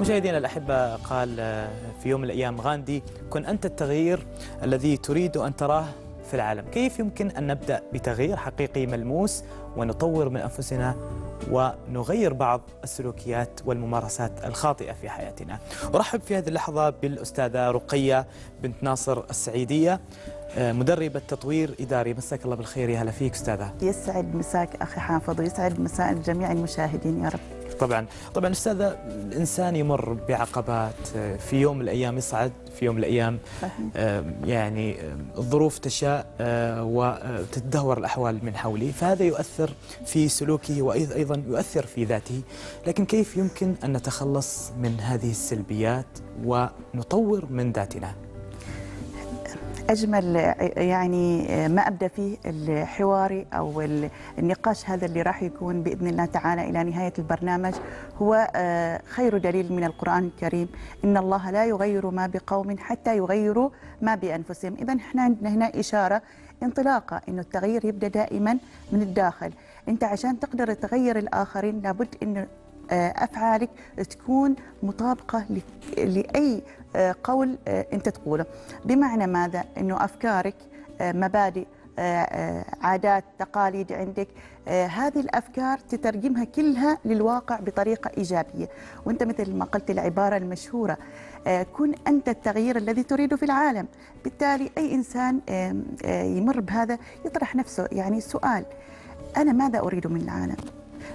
مشاهدينا الأحبة قال في يوم من الأيام غاندي كن أنت التغيير الذي تريد أن تراه في العالم. كيف يمكن أن نبدأ بتغيير حقيقي ملموس ونطور من أنفسنا ونغير بعض السلوكيات والممارسات الخاطئة في حياتنا؟ أرحب في هذه اللحظة بالأستاذة رقية بنت ناصر السعيدية مدربة تطوير إداري. مساك الله بالخير. يا هلا فيك أستاذة. يسعد مساك أخي حافظ ويسعد مساء جميع المشاهدين. يا رب. طبعا. طبعا أستاذة الإنسان يمر بعقبات في يوم من الأيام يصعد في يوم من الأيام آه، يعني آه، الظروف تشاء آه، وتتدهور الأحوال من حوله فهذا يؤثر في سلوكه وأيضا يؤثر في ذاته. لكن كيف يمكن أن نتخلص من هذه السلبيات ونطور من ذاتنا؟ أجمل يعني ما ابدا فيه الحواري أو النقاش هذا اللي راح يكون بإذن الله تعالى إلى نهاية البرنامج هو خير دليل من القرآن الكريم. إن الله لا يغير ما بقوم حتى يغيروا ما بأنفسهم. اذا إحنا عندنا هنا إشارة انطلاقة إنه التغيير يبدأ دائما من الداخل. أنت عشان تقدر تغير الآخرين لابد إنه أفعالك تكون مطابقة لأي قول أنت تقوله. بمعنى ماذا؟ إنه أفكارك مبادئ عادات تقاليد عندك هذه الأفكار تترجمها كلها للواقع بطريقة إيجابية. وأنت مثل ما قلت العبارة المشهورة كن أنت التغيير الذي تريده في العالم. بالتالي أي إنسان يمر بهذا يطرح نفسه. يعني سؤال أنا ماذا أريد من العالم؟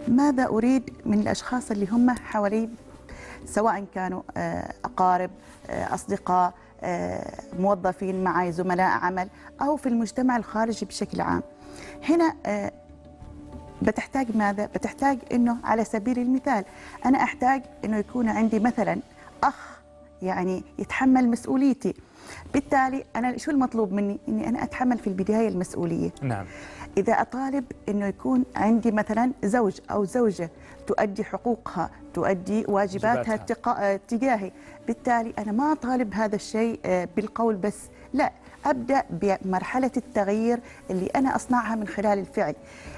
ماذا أريد من الأشخاص اللي هم حوالي سواء كانوا أقارب أصدقاء موظفين معي زملاء عمل أو في المجتمع الخارجي بشكل عام هنا بتحتاج ماذا؟ بتحتاج أنه على سبيل المثال أنا أحتاج أنه يكون عندي مثلا أخ يعني يتحمل مسؤوليتي بالتالي أنا شو المطلوب مني؟ أني أنا أتحمل في البداية المسؤولية نعم إذا أطالب أنه يكون عندي مثلا زوج أو زوجة تؤدي حقوقها تؤدي واجباتها تجاهي. بالتالي أنا ما أطالب هذا الشيء بالقول بس. لا أبدأ بمرحلة التغيير اللي أنا أصنعها من خلال الفعل.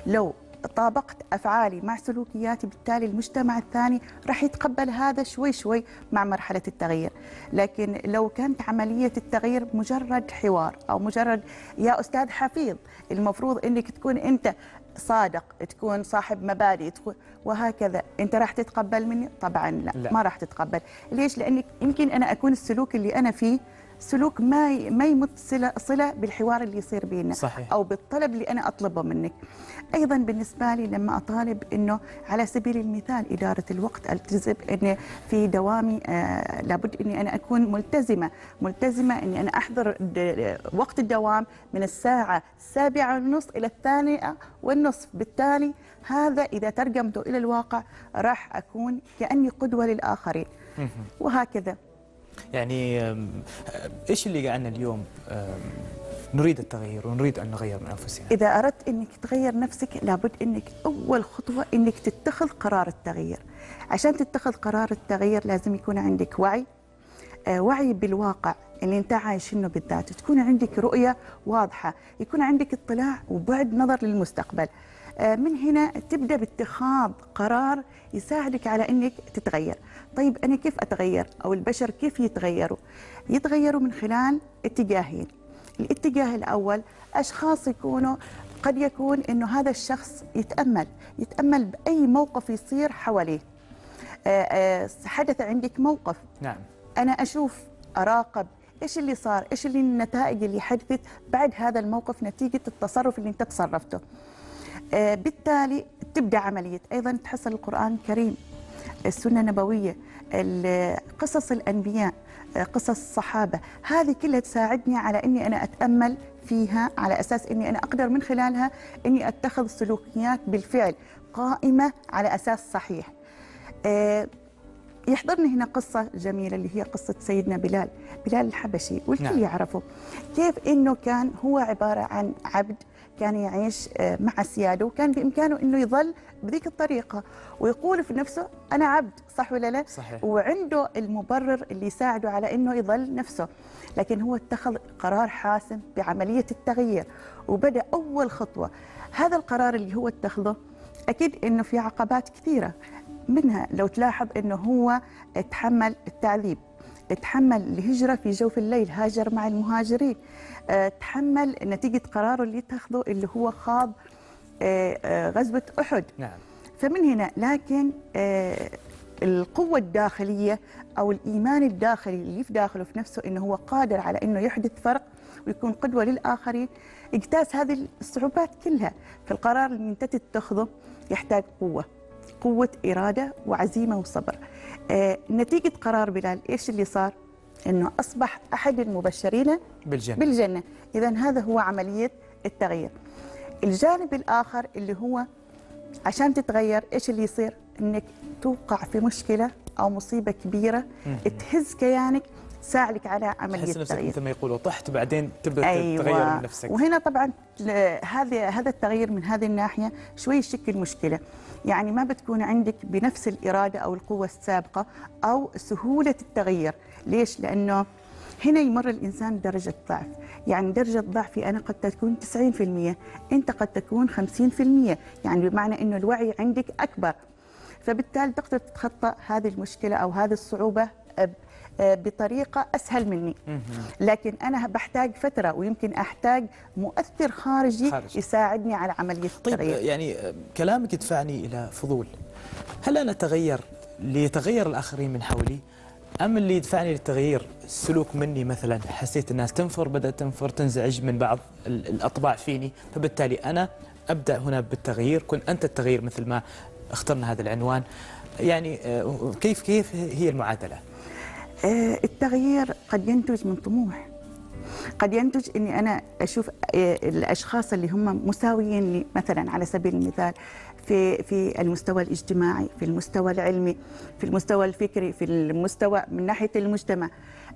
لو طابقت أفعالي مع سلوكياتي بالتالي المجتمع الثاني راح يتقبل هذا شوي شوي مع مرحلة التغيير. لكن لو كانت عملية التغيير مجرد حوار أو مجرد يا أستاذ حفيظ المفروض إنك تكون أنت صادق تكون صاحب مبادئ تكون وهكذا أنت راح تتقبل مني؟ طبعا لا, لا. ما راح تتقبل. ليش؟ لأنك يمكن أنا أكون السلوك اللي أنا فيه سلوك ما ما يمت صله بالحوار اللي يصير بيننا صحيح. أو بالطلب اللي أنا أطلبه منك. أيضا بالنسبة لي لما أطالب إنه على سبيل المثال إدارة الوقت ألتزم إن في دوامي آه لابد إني أنا أكون ملتزمة ملتزمة إني أنا أحضر وقت الدوام من الساعة السابعه والنصف إلى الثانية والنصف. بالتالي هذا إذا ترجمته إلى الواقع راح أكون كأني قدوة للآخرين. وهكذا. يعني إيش اللي جعلنا اليوم نريد التغيير ونريد أن نغير من أنفسنا؟ إذا أردت إنك تغير نفسك لابد إنك أول خطوة إنك تتخذ قرار التغيير. عشان تتخذ قرار التغيير لازم يكون عندك وعي آه وعي بالواقع اللي أنت عايشينه بالذات. تكون عندك رؤية واضحة يكون عندك اطلاع وبعد نظر للمستقبل. من هنا تبدأ باتخاذ قرار يساعدك على إنك تتغير. طيب أنا كيف أتغير؟ أو البشر كيف يتغيروا؟ يتغيروا من خلال اتجاهين. الاتجاه الأول أشخاص يكونوا قد يكون إنه هذا الشخص يتأمل يتأمل بأي موقف يصير حواليه. حدث عندك موقف. نعم. أنا أشوف أراقب إيش اللي صار إيش اللي النتائج اللي حدثت بعد هذا الموقف نتيجة التصرف اللي أنت تصرفته. بالتالي تبدأ عملية. أيضا تحصل القرآن الكريم السنة النبوية قصص الأنبياء قصص الصحابة. هذه كلها تساعدني على أني أنا أتأمل فيها على أساس أني أنا أقدر من خلالها أني أتخذ سلوكيات بالفعل قائمة على أساس صحيح. يحضرني هنا قصة جميلة اللي هي قصة سيدنا بلال بلال الحبشي. والكل نعم. يعرفه كيف أنه كان هو عبارة عن عبد كان يعيش مع سياده وكان بإمكانه إنه يظل بذيك الطريقة. ويقول في نفسه أنا عبد صح ولا لا؟ صحيح. وعنده المبرر اللي يساعده على إنه يظل نفسه. لكن هو اتخذ قرار حاسم بعملية التغيير وبدأ أول خطوة. هذا القرار اللي هو اتخذه أكيد إنه في عقبات كثيرة. منها لو تلاحظ إنه هو تحمل التعذيب. تحمل الهجرة في جوف الليل هاجر مع المهاجرين. آه، تحمل نتيجة قراره اللي اتخذه اللي هو خاض آه، آه، غزوة أحد. نعم. فمن هنا لكن القوة الداخلية أو الإيمان الداخلي اللي في داخله في نفسه إنه هو قادر على إنه يحدث فرق ويكون قدوة للآخرين اجتاز هذه الصعوبات كلها. فالقرار اللي أنت تتخذه يحتاج قوة قوة إرادة وعزيمة وصبر. نتيجة قرار بلال إيش اللي صار؟ إنه أصبح أحد المبشرين بالجنة. بالجنة. إذا هذا هو عملية التغيير. الجانب الآخر اللي هو عشان تتغير إيش اللي يصير؟ إنك توقع في مشكلة أو مصيبة كبيرة تهز كيانك تساعدك على عملية تحس نفسك التغيير. مثل ما يقولوا طحت وبعدين تبدأ تتغير من نفسك. وهنا طبعا هذا التغيير من هذه الناحية شوي يشكل مشكله يعني ما بتكون عندك بنفس الإرادة أو القوة السابقة أو سهولة التغيير. ليش؟ لأنه هنا يمر الإنسان بدرجه ضعف. يعني درجة ضعفي أنا قد تكون 90% أنت قد تكون 50% يعني بمعنى إنه الوعي عندك أكبر. فبالتالي تقدر تتخطى هذه المشكلة أو هذه الصعوبة ب- بطريقة أسهل مني. لكن أنا بحتاج فترة ويمكن أحتاج مؤثر خارجي, خارجي. يساعدني على عملية طيب التغيير. يعني كلامك يدفعني إلى فضول. هل أنا أتغير ليتغير الآخرين من حولي؟ أم اللي يدفعني للتغيير سلوك مني مثلا؟ حسيت الناس تنفر بدأت تنفر تنزعج من بعض ال- الأطباع فيني. فبالتالي أنا أبدأ هنا بالتغيير. كن أنت التغيير مثل ما اخترنا هذا العنوان. يعني آه، كيف كيف هي المعادلة؟ آه، التغيير قد ينتج من طموح. قد ينتج إني أنا أشوف آه، الأشخاص اللي هم مساويين لي مثلا على سبيل المثال في في المستوى الاجتماعي في المستوى العلمي في المستوى الفكري في المستوى من ناحية المجتمع.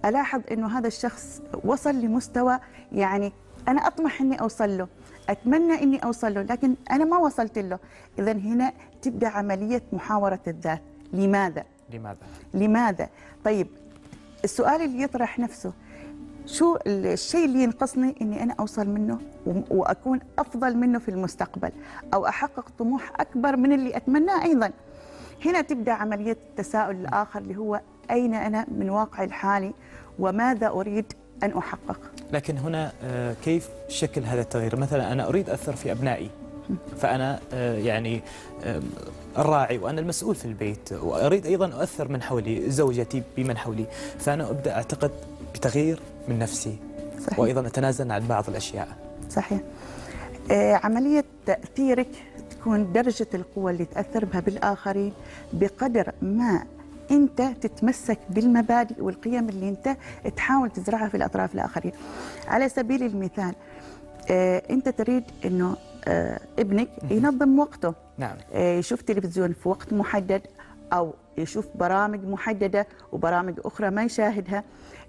ألاحظ إنه هذا الشخص وصل لمستوى يعني أنا أطمح إني أوصل له أتمنى إني أوصل له لكن أنا ما وصلت له. اذا هنا تبدأ عملية محاورة الذات. لماذا؟ لماذا؟ لماذا؟ طيب السؤال اللي يطرح نفسه شو الشيء اللي ينقصني إني أنا أوصل منه وأكون أفضل منه في المستقبل أو أحقق طموح أكبر من اللي أتمناه أيضا. هنا تبدأ عملية التساؤل الآخر اللي هو أين أنا من واقعي الحالي وماذا أريد أن أحقق؟ لكن هنا آه، كيف شكل هذا التغيير مثلا أنا أريد أثر في أبنائي فأنا آه، يعني آه، الراعي وأنا المسؤول في البيت وأريد أيضا أؤثر من حولي زوجتي بمن حولي. فأنا أبدأ أعتقد بتغيير من نفسي صحيح. وأيضا أتنازل عن بعض الأشياء. صحيح. آه، عملية تأثيرك تكون درجة القوة اللي تأثر بها بالآخرين بقدر ما أنت تتمسك بالمبادئ والقيم اللي أنت تحاول تزرعها في الأطراف الآخرين. على سبيل المثال أنت تريد أنه ابنك ينظم وقته. نعم. آه، يشوف تلفزيون في وقت محدد أو يشوف برامج محددة وبرامج أخرى ما يشاهدها.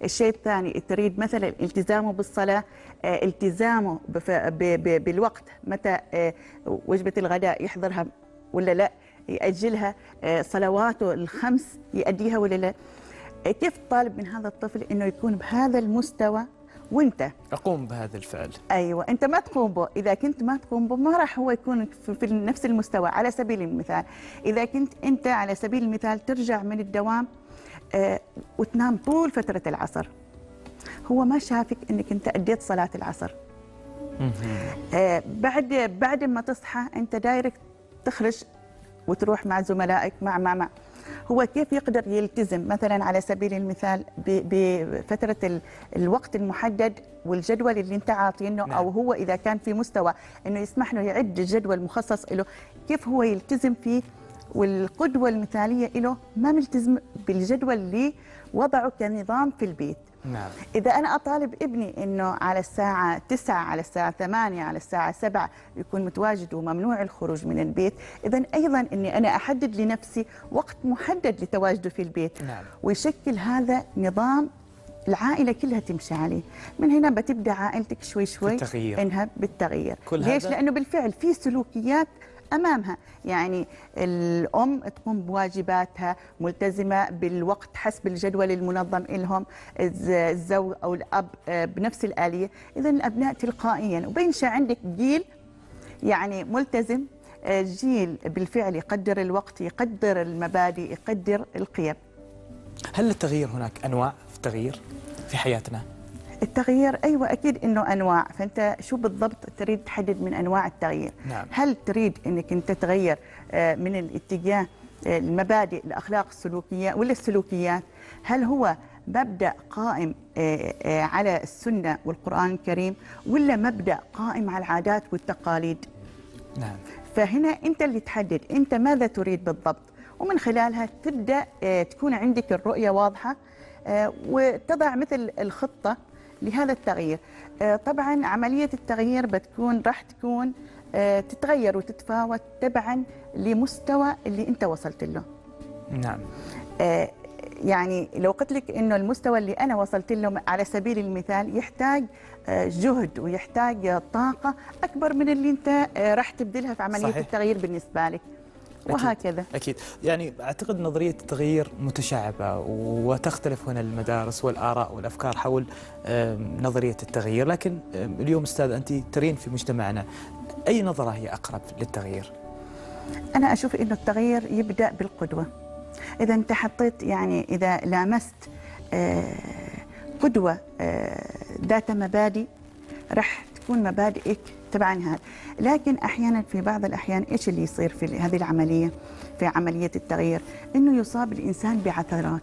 الشيء الثاني تريد مثلا التزامه بالصلاة. آه، التزامه بالوقت. متى آه، وجبة الغداء يحضرها ولا لا يأجلها آه، صلواته الخمس يؤديها ولا لا. آه، كيف تطالب من هذا الطفل إنه يكون بهذا المستوى وانت. أقوم بهذا الفعل. أيوه أنت ما تقوم به إذا كنت ما تقوم به ما راح هو يكون في, في نفس المستوى على سبيل المثال. إذا كنت أنت على سبيل المثال ترجع من الدوام آه وتنام طول فترة العصر هو ما شافك إنك أنت أديت صلاة العصر. آه بعد بعد ما تصحى أنت دايركت تخرج وتروح مع زملائك مع مع مع هو كيف يقدر يلتزم مثلا على سبيل المثال بفترة ال- الوقت المحدد والجدول اللي انت عاطينه نعم. أو هو إذا كان في مستوى إنه يسمح له يعد جدول مخصص له كيف هو يلتزم فيه والقدوة المثالية له ما ملتزم بالجدول اللي وضعه كنظام في البيت نعم إذا أنا أطالب ابني إنه على الساعة 9 على الساعة 8 على الساعة 7 يكون متواجد وممنوع الخروج من البيت إذا أيضا إني أنا أحدد لنفسي وقت محدد لتواجده في البيت نعم. ويشكل هذا نظام العائلة كلها تمشي عليه من هنا بتبدأ عائلتك شوي شوي بالتغيير. إنها بالتغيير كل ليش؟ هذا- لأنه بالفعل في سلوكيات أمامها. يعني الأم تقوم بواجباتها ملتزمة بالوقت حسب الجدول المنظم لهم. الز- الزوج أو الأب آه، بنفس الآلية. اذا الأبناء تلقائيا. وبينشا عندك جيل يعني ملتزم آه، جيل بالفعل يقدر الوقت يقدر المبادئ يقدر القيم. هل للتغيير هناك أنواع في التغيير في حياتنا؟ التغيير؟ أيوه أكيد إنه أنواع. فأنت شو بالضبط تريد تحدد من أنواع التغيير؟ نعم. هل تريد إنك أنت تغير آه، من الاتجاه آه، المبادئ الأخلاق السلوكية ولا السلوكيات؟ هل هو مبدأ قائم آه، على السنة والقرآن الكريم ولا مبدأ قائم على العادات والتقاليد؟ نعم. فهنا أنت اللي تحدد. أنت ماذا تريد بالضبط؟ ومن خلالها تبدأ آه، تكون عندك الرؤية واضحة آه، وتضع مثل الخطة لهذا التغيير آه، طبعا عملية التغيير بتكون راح تكون آه، تتغير وتتفاوت تبعا لمستوى اللي أنت وصلت له نعم آه، يعني لو قلت لك إنه المستوى اللي أنا وصلت له على سبيل المثال يحتاج جهد ويحتاج طاقة أكبر من اللي أنت راح تبذلها في عملية صحيح. التغيير بالنسبة لك. وهكذا. أكيد. يعني أعتقد نظرية التغيير متشعبة وتختلف هنا المدارس والآراء والأفكار حول نظرية التغيير. لكن اليوم أستاذ أنت ترين في مجتمعنا أي نظرة هي أقرب للتغيير؟ أنا أشوف إنه التغيير يبدأ بالقدوة. إذا أنت حطيت يعني إذا لامست آه، قدوة آه، ذات مبادئ راح تكون مبادئك تبعا هذا. لكن أحيانا في بعض الأحيان إيش اللي يصير في هذه العملية في عملية التغيير؟ إنه يصاب الإنسان بعثرات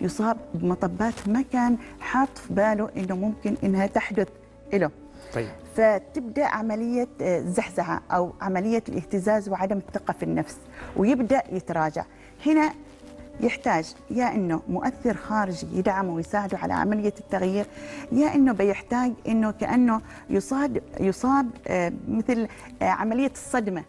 يصاب بمطبات ما كان حاط في باله إنه ممكن إنها تحدث له طيب. فتبدأ عملية آه، زحزحة أو عملية الاهتزاز وعدم الثقة في النفس ويبدأ يتراجع. هنا يحتاج يا إنه مؤثر خارجي يدعمه ويساعده على عملية التغيير يا إنه بيحتاج إنه كأنه يصاب يصاب آه، مثل آه، عملية الصدمة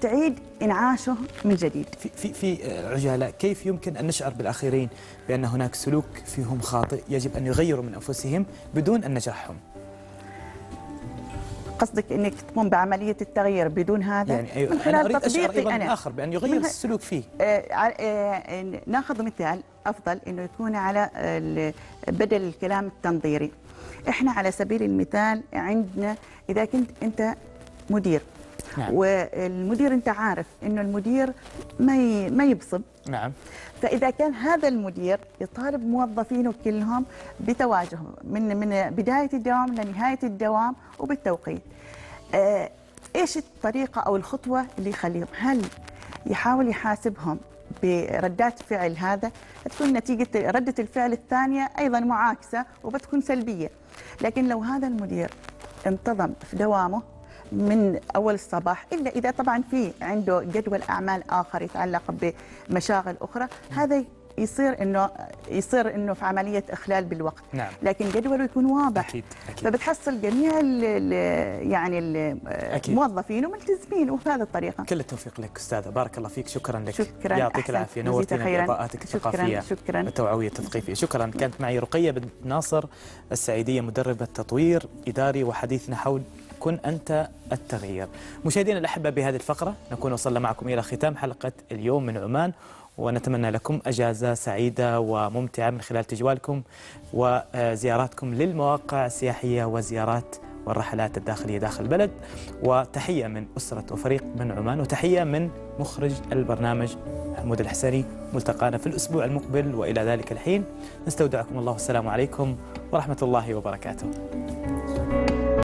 تعيد إنعاشه من جديد. في في في آه، عجاله كيف يمكن أن نشعر بالآخرين بأن هناك سلوك فيهم خاطئ يجب أن يغيروا من أنفسهم بدون ان نجرحهم قصدك إنك تقوم بعملية التغيير بدون هذا؟ يعني أيوة. من أنا خلال أريد اشعر تطبيقي أنا. الآخر بأن يغير السلوك فيه. آه، ع- آه، ناخذ مثال أفضل إنه يكون على بدل الكلام التنظيري. إحنا على سبيل المثال عندنا إذا كنت أنت مدير. نعم. والمدير أنت عارف إنه المدير ما ما يبصم نعم فإذا كان هذا المدير يطالب موظفينه كلهم بتواجه من من بداية الدوام لنهاية الدوام وبالتوقيت. آه، إيش الطريقة أو الخطوة اللي يخليهم؟ هل يحاول يحاسبهم بردات فعل هذا تكون نتيجة ردة الفعل الثانية أيضا معاكسة وبتكون سلبية. لكن لو هذا المدير انتظم في دوامه من أول الصباح إلا إذا طبعا في عنده جدول أعمال آخر يتعلق بمشاغل أخرى هذا يصير إنه يصير إنه في عملية إخلال بالوقت نعم. لكن جدوله يكون واضح أكيد أكيد فبتحصل جميع ال ال يعني أكيد. الموظفين وملتزمين وبهذه الطريقة كل التوفيق لك أستاذة بارك الله فيك شكرا لك شكراً، يعطيك. العافية نورتنا. بإضاءاتك الثقافية شكراً. التوعوية التثقيفية شكرا كانت معي رقية بنت ناصر السعيدية مدربة تطوير إداري وحديثنا حول كن أنت التغيير. مشاهدينا الأحبة بهذه الفقرة نكون وصلنا معكم إلى ختام حلقة اليوم من عمان ونتمنى لكم أجازة سعيدة وممتعة من خلال تجوالكم وزياراتكم للمواقع السياحية وزيارات والرحلات الداخلية داخل البلد. وتحية من أسرة وفريق من عمان وتحية من مخرج البرنامج محمود الحسني. ملتقانا في الأسبوع المقبل وإلى ذلك الحين. نستودعكم الله والسلام عليكم ورحمة الله وبركاته.